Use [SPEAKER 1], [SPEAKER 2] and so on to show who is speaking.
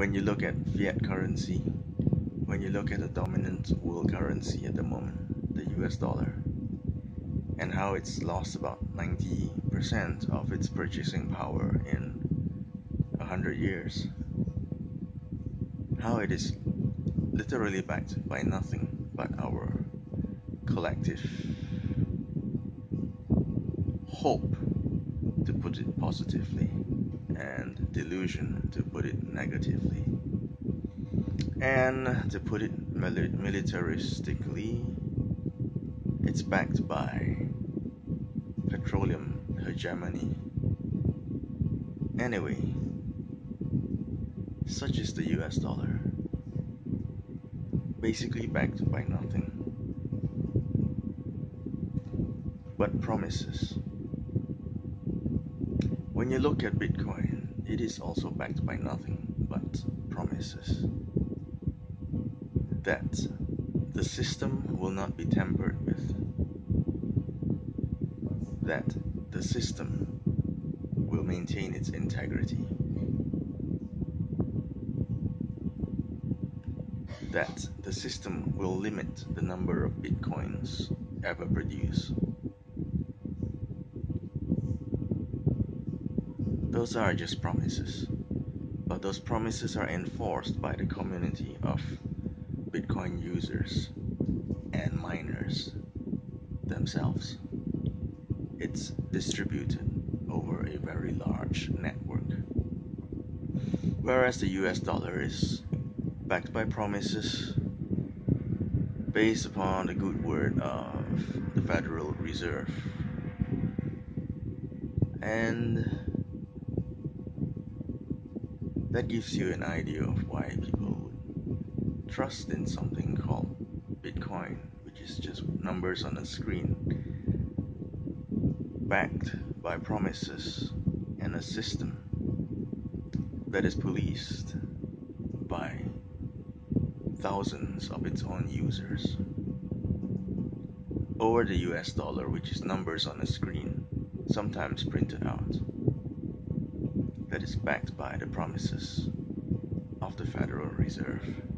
[SPEAKER 1] when you look at fiat currency, when you look at the dominant world currency at the moment, the US dollar, and how it's lost about 90% of its purchasing power in 100 years, how it is literally backed by nothing but our collective hope, to put it positively, and delusion, to put it negatively. And to put it militaristically, it's backed by petroleum hegemony. Anyway, such is the US dollar. Basically backed by nothing but promises. When you look at Bitcoin, it is also backed by nothing but promises. That the system will not be tampered with, that the system will maintain its integrity, that the system will limit the number of bitcoins ever produced. Those are just promises, but those promises are enforced by the community of Bitcoin users and miners themselves. It's distributed over a very large network. Whereas the US dollar is backed by promises based upon the good word of the Federal Reserve. And that gives you an idea of why people would trust in something called Bitcoin, which is just numbers on a screen, backed by promises and a system that is policed by thousands of its own users. Over the US dollar, which is numbers on a screen, sometimes printed out is backed by the promises of the Federal Reserve,